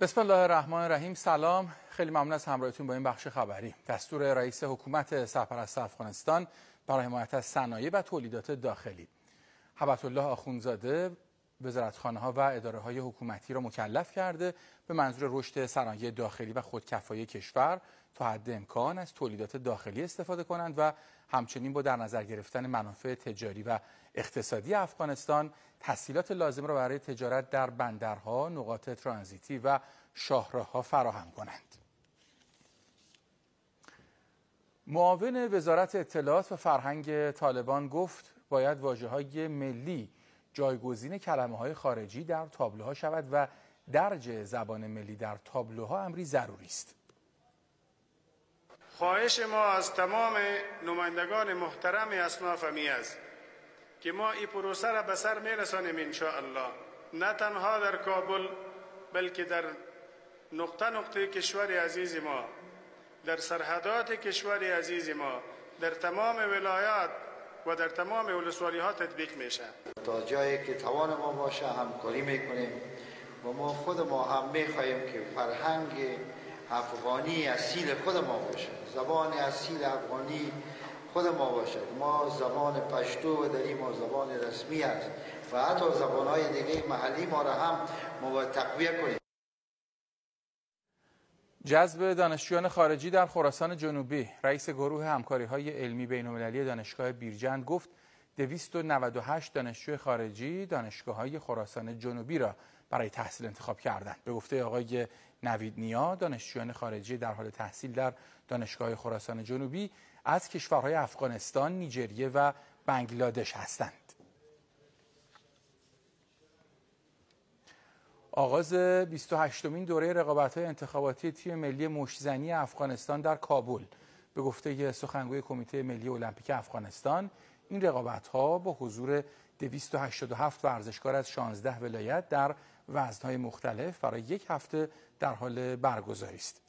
بسم الله الرحمن الرحیم. سلام. خیلی ممنون از همراهیتون با این بخش خبری. دستور رئیس حکومت سرپرست افغانستان برای حمایت از صنایع و تولیدات داخلی. هبت الله آخونزاده وزارتخانه ها و اداره های حکومتی را مکلف کرده به منظور رشد صنایع داخلی و خودکفایی کشور تا حد امکان از تولیدات داخلی استفاده کنند و همچنین با در نظر گرفتن منافع تجاری و اقتصادی افغانستان تسهیلات لازم را برای تجارت در بندرها، نقاط ترانزیتی و شاهراهها فراهم کنند. معاون وزارت اطلاعات و فرهنگ طالبان گفت باید واجه های ملی جایگزین کلمه های خارجی در تابلوها شود و درج زبان ملی در تابلوها امری ضروری است. خواهش ما از تمام نمایندگان محترم اصناف است که ما این پروسه را به سر می رسانیم الله نه تنها در کابل بلکه در نقطه نقطه کشور عزیز ما در سرحدات کشور عزیز ما در تمام ولایات و در تمام ولسوالی ها تطبیق میشه. تا جایی که توان ما باشه همکاری می‌کنیم و ما خود ما هم می‌خواهیم که فرهنگ افغانی اصیل خود ما باشه. زبان اصیل افغانی خود ما باشد ما زبان پشتو و داریم ما زبان رسمی است. و حتی زبانهای دیگه محلی ما را هم تقویه کنیم. جذب دانشجویان خارجی در خراسان جنوبی رئیس گروه همکاری های علمی بین المللی دانشگاه بیرجند گفت 298 دانشجوی خارجی دانشگاه های خراسان جنوبی را برای تحصیل انتخاب کردند به گفته آقای نوید نیا دانشجویان خارجی در حال تحصیل در دانشگاه خراسان جنوبی از کشورهای افغانستان، نیجریه و بنگلادش هستند. آغاز 28مین دوره رقابت‌های انتخاباتی تیم ملی مشتزنی افغانستان در کابل به گفته سخنگوی کمیته ملی المپیک افغانستان این رقابت‌ها با حضور 287 ورزشکار از 16 ولایت در وزن‌های مختلف برای یک هفته در حال برگزاری است.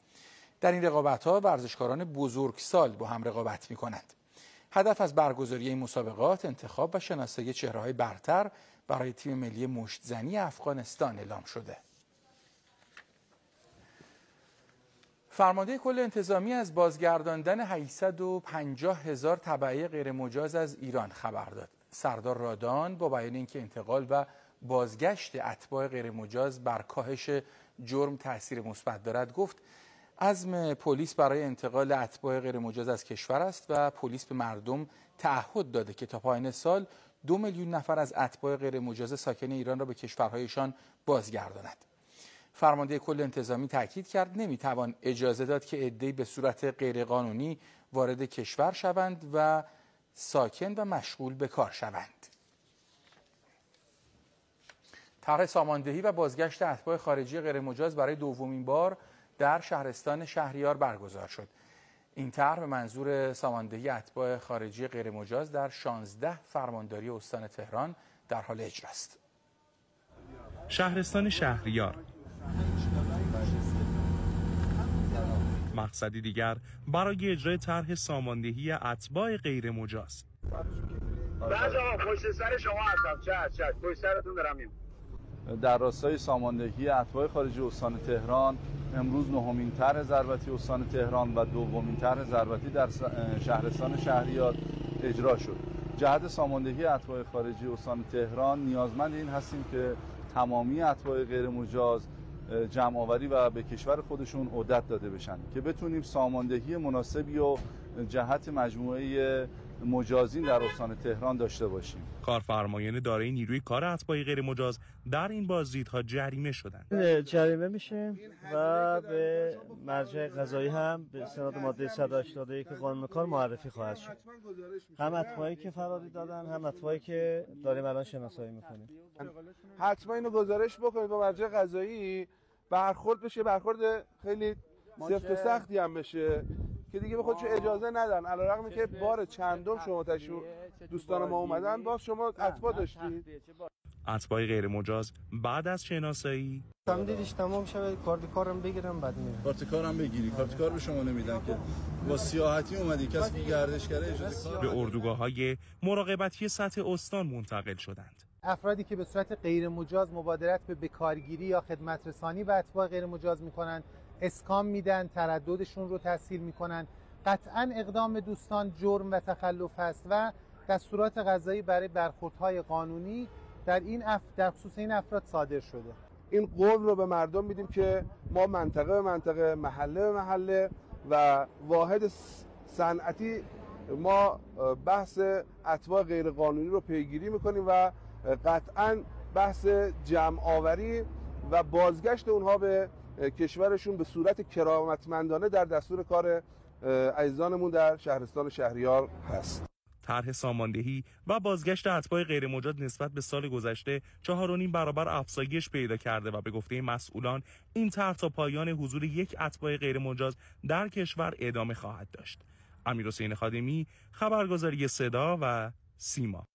در این رقابت ها ورزشکاران بزرگسال با هم رقابت می کنند. هدف از برگزاری این مسابقات انتخاب و شناسایی چهره های برتر برای تیم ملی مشتزنی افغانستان اعلام شده. فرمانده کل انتظامی از بازگرداندن 850 هزار طبعه غیرمجاز از ایران خبر داد. سردار رادان با بیان اینکه انتقال و بازگشت اتباع غیرمجاز بر کاهش جرم تاثیر مثبت دارد گفت عزم پلیس برای انتقال اتباع غیرمجاز از کشور است و پلیس به مردم تعهد داده که تا پایان سال دو میلیون نفر از اتباع غیرمجاز ساکن ایران را به کشورهایشان بازگرداند. فرمانده کل انتظامی تاکید کرد نمی‌توان اجازه داد که عدهای به صورت غیرقانونی وارد کشور شوند و ساکن و مشغول به کار شوند. طرح ساماندهی و بازگشت اتباع خارجی غیرمجاز برای دومین بار در شهرستان شهریار برگزار شد. این طرح به منظور ساماندهی اتباع خارجی غیرمجاز در 16 فرمانداری استان تهران در حال اجراست. شهرستان شهریار. مقصدی دیگر برای اجرای طرح ساماندهی اتباع غیرمجاز بعد پشت سر شما هستم. چش چش پشت سرتون دارم در راستای ساماندهی اتباع خارجی استان تهران امروز نهمین طرح ضربتی استان تهران و دومین طرح ضربتی در شهرستان شهریار اجرا شد. جهت ساماندهی اتباع خارجی استان تهران نیازمند این هستیم که تمامی اتباع غیر مجاز جمع آوری و به کشور خودشون عدت داده بشن که بتونیم ساماندهی مناسبی و جهت مجموعه مجازین در استان تهران داشته باشیم. کارفرمایان دارای نیروی کار اتباع غیر مجاز در این بازدیدها جریمه شدند. جریمه میشه و به مرجع قضایی هم به سند ماده 181 قانون کار معرفی خواهد شد. هم اتباعی که فراری دادن هم اتباعی که داریم الان شناسایی می‌کنیم. حتما اینو گزارش بکنید با مرجع قضایی. برخورد بشه برخورد خیلی سفت و سختی هم بشه. که دیگه به خودشون اجازه ندن. علیرغم که بار چندم شما تشو دوستان ما اومدن. باز شما اتباع داشتید. اتباع غیر مجاز بعد از شناسایی. تمدیدش تمام شده کارت کارم بگیرم بعد میرم. کارت کارم بگیری. کارت کار به شما نمیدن که با سیاحتی اومدی. کسی که گردشگره اجازه به اردوگاه های مراقبتی سطح استان منتقل شدند. افرادی که به صورت غیر مجاز مبادرت به بکارگیری یا خدمت رسانی به اتباع غیر مجاز می‌کنن اسکام میدن ترددشون رو تسهیل می‌کنن. قطعا اقدام دوستان جرم و تخلف است و دستورات قضایی برای برخوردهای قانونی در این اف... در خصوص این افراد صادر شده. این قول رو به مردم میدیم که ما منطقه به منطقه محله به محله و واحد صنعتی ما بحث اتباع غیر قانونی رو پیگیری می‌کنیم و قطعا بحث جمع آوری و بازگشت اونها به کشورشون به صورت کرامتمندانه در دستور کار عزیزانمون در شهرستان شهریار هست. طرح ساماندهی و بازگشت اتباع غیرمجاز نسبت به سال گذشته چهار و نیم برابر افزایش پیدا کرده و به گفته مسئولان این طرح تا پایان حضور یک اتباع غیرمجاز در کشور ادامه خواهد داشت. امیر حسین خادمی خبرگزاری صدا و سیما.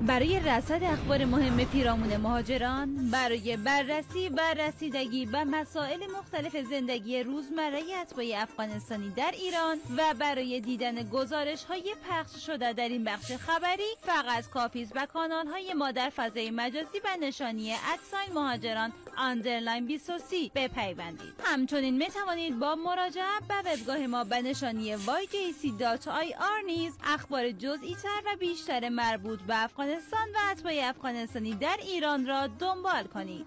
برای رصد اخبار مهم پیرامون مهاجران برای بررسی و رسیدگی به مسائل مختلف زندگی روزمره اتباع افغانستانی در ایران و برای دیدن گزارش های پخش شده در این بخش خبری فقط کافیز و کانال های ما در فضای مجازی و نشانی ادساین مهاجران underline 23 بپیوندید. همچنین می توانید با مراجعه به وبگاه ما به نشانی yjc.ir نیز اخبار جزئی تر و بیشتر مربوط به افغانستان و اتباع افغانستانی در ایران را دنبال کنید.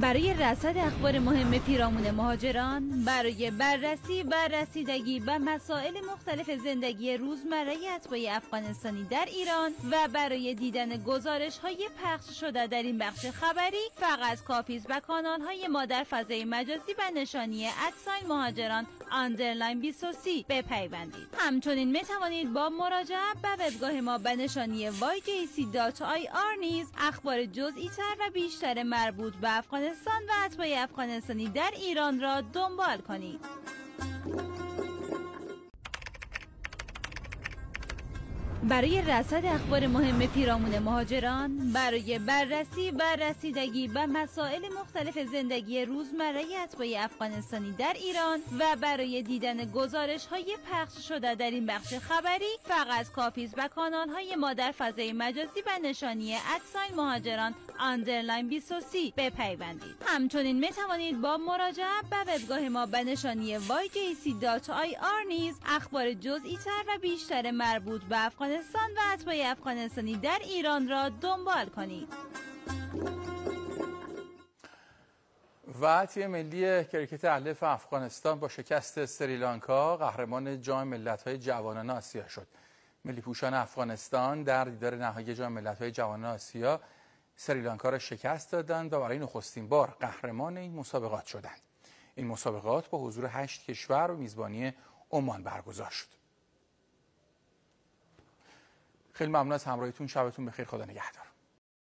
برای رصد اخبار مهم پیرامون مهاجران برای بررسی و رسیدگی به مسائل مختلف زندگی روزمره اتباع افغانستانی در ایران و برای دیدن گزارش های پخش شده در این بخش خبری فقط کافیست به کانال های ما در فضای مجازی به نشانی at sign مهاجران underline 23 بپیوندید. همچنین می توانید با مراجعه به وبگاه ما به نشانی yjc.ir نیز اخبار جزئی تر و بیشتر مربوط به افغانستان و اتباع افغانستانی در ایران را دنبال کنید. برای رصد اخبار مهم پیرامون مهاجران برای بررسی و رسیدگی به مسائل مختلف زندگی روزمره اتباع افغانستانی در ایران و برای دیدن گزارش های پخش شده در این بخش خبری فقط کافیست به کانال های ما در فضای مجازی به نشانی at sign مهاجران underline 23 بپیوندید. همچنین می توانید با مراجعه به وبگاه ما به نشانی yjc.ir نیز اخبار جزئی تر و بیشتر مربوط به افغانستان و اتباع افغانستانی در ایران را دنبال کنید و تیم ملی کریکت الف افغانستان با شکست سریلانکا قهرمان جام ملت‌های جوانان آسیا شد. ملی پوشان افغانستان در دیدار نهایی جام ملت‌های جوانان آسیا سریلانکا را شکست دادند و برای نخستین بار قهرمان این مسابقات شدند. این مسابقات با حضور هشت کشور و میزبانی عمان برگزار شد. خیلی ممنون از همراهیتون. شبتون بخیر. خدا نگهدار.